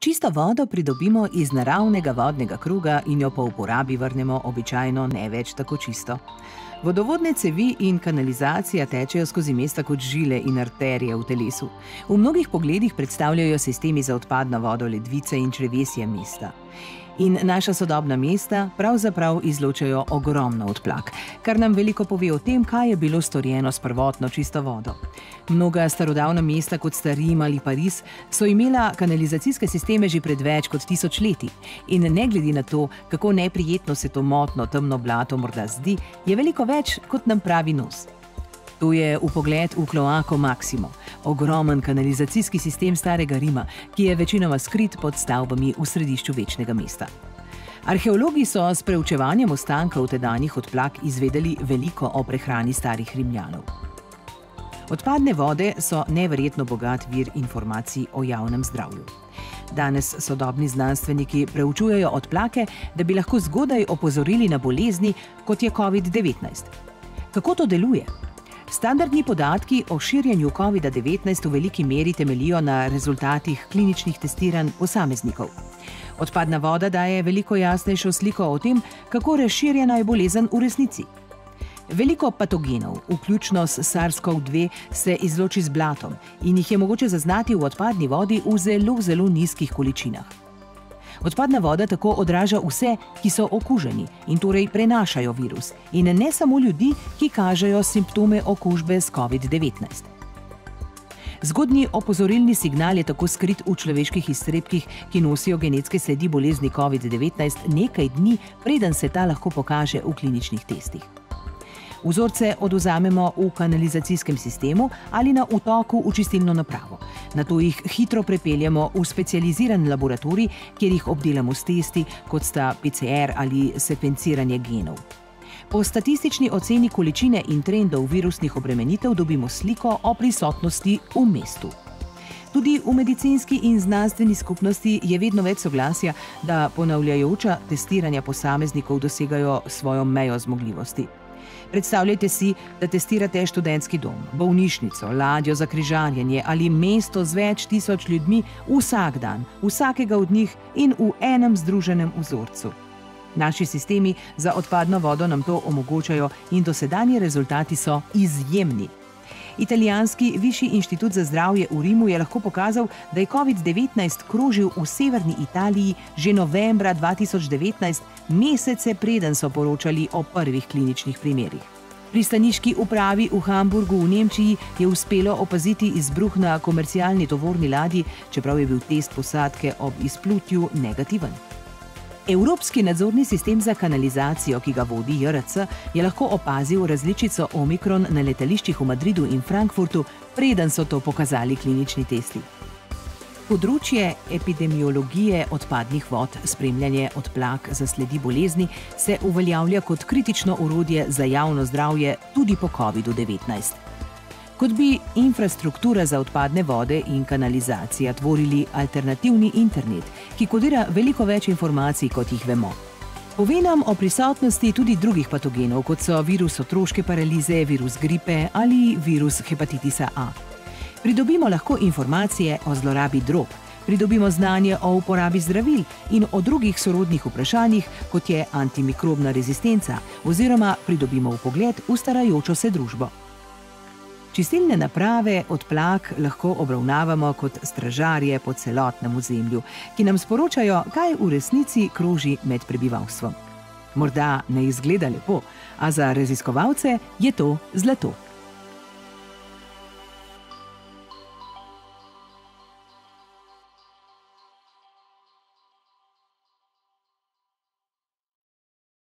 Čisto vodo pridobimo iz naravnega vodnega kroga in jo po uporabi vrnemo običajno ne več tako čisto. Vodovodne cevi in kanalizacija tečejo skozi mesta kot žile in arterije v telesu. V mnogih pogledih predstavljajo sistemi za odpadno vodo ledvice in črevesje mesta. In naša sodobna mesta pravzaprav izločajo ogromno odplak, kar nam veliko pove o tem, kaj je bilo storjeno s prvotno čisto vodo. Mnoga starodavna mesta, kot sta Rim ali Pariz, so imela kanalizacijske sisteme že pred več kot tisoč leti. In ne glede na to, kako neprijetno se to motno temno blato morda zdi, je veliko več, kot nam pravi nos. To je v pogled v kloako Maximo, ogromen kanalizacijski sistem starega Rima, ki je večinoma skrit pod stavbami v središču večnega mesta. Arheologi so s preučevanjem ostankov tedanjih odplak izvedeli veliko o prehrani starih Rimljanov. Odpadne vode so neverjetno bogat vir informacij o javnem zdravju. Danes sodobni znanstveniki preučujejo odplake, da bi lahko zgodaj opozorili na bolezni, kot je COVID-19. Kako to deluje? Standardni podatki o širjenju COVID-19 v veliki meri temelijo na rezultatih kliničnih testiranj posameznikov. Odpadna voda daje veliko jasnejšo sliko o tem, kako razširjena je bolezen v resnici. Veliko patogenov, vključno s SARS-CoV-2, se izloči z blatom in jih je mogoče zaznati v odpadni vodi v zelo, zelo nizkih količinah. Odpadna voda tako odraža vse, ki so okuženi in torej prenašajo virus, in ne samo ljudi, ki kažejo simptome okužbe s COVID-19. Zgodnji opozorilni signal je tako skrit v človeških iztrebkih, ki nosijo genetske sledi bolezni COVID-19 nekaj dni, preden se ta lahko pokaže v kliničnih testih. Vzorce oduzamemo v kanalizacijskem sistemu ali na utoku v čistilno napravo. Na to jih hitro prepeljemo v specializiran laboratorij, kjer jih obdelamo s testi, kot sta PCR ali sekvenciranje genov. Po statistični oceni količine in trendov virusnih obremenitev dobimo sliko o prisotnosti v mestu. Tudi v medicinski in znanstveni skupnosti je vedno več soglasja, da ponavljajoča testiranja posameznikov dosegajo svojo mejo zmogljivosti. Predstavljajte si, da testirate študentski dom, bolnišnico, ladjo za križarjenje ali mesto z več tisoč ljudmi vsak dan, vsakega od njih in v enem združenem vzorcu. Naši sistemi za odpadno vodo nam to omogočajo in dosedanji rezultati so izjemni. Italijanski Višji inštitut za zdravje v Rimu je lahko pokazal, da je COVID-19 krožil v severni Italiji že novembra 2019, mesece preden so poročali o prvih kliničnih primerih. Pristaniški upravi v Hamburgu v Nemčiji je uspelo opaziti izbruh na komercialni tovorni ladji, čeprav je bil test posadke ob izplutju negativen. Evropski nadzorni sistem za kanalizacijo, ki ga vodi JRC, je lahko opazil različico Omikron na letališčih v Madridu in Frankfurtu, preden so to pokazali klinični testi. Področje epidemiologije odpadnih vod, spremljanje odplak za sledi bolezni, se uveljavlja kot kritično orodje za javno zdravje tudi po COVID-19 kot bi infrastruktura za odpadne vode in kanalizacija tvorili alternativni internet, ki kodira veliko več informacij, kot jih vemo. Pove nam o prisotnosti tudi drugih patogenov, kot so virus otroške paralize, virus gripe ali virus hepatitisa A. Pridobimo lahko informacije o zlorabi drog, pridobimo znanje o uporabi zdravil in o drugih sorodnih vprašanjih, kot je antimikrobna rezistenca, oziroma pridobimo pogled v starajočo se družbo. Čistilne naprave odplak lahko obravnavamo kot stražarje po celotnem ozemlju, ki nam sporočajo, kaj v resnici kroži med prebivalstvom. Morda ne izgleda lepo, a za raziskovalce je to zlato.